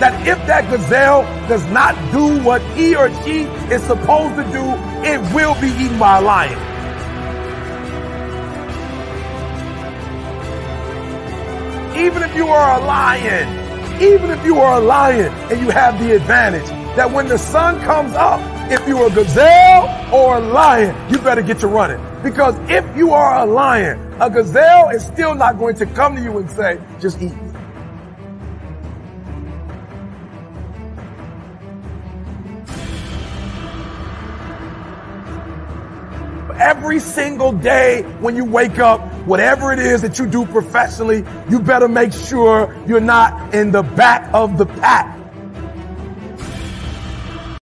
that if that gazelle does not do what he or she is supposed to do, it will be eaten by a lion. Even if you are a lion, even if you are a lion and you have the advantage that when the sun comes up, if you're a gazelle or a lion, you better get to running. Because if you are a lion, a gazelle is still not going to come to you and say, just eat me. Every single day when you wake up, whatever it is that you do professionally, you better make sure you're not in the back of the pack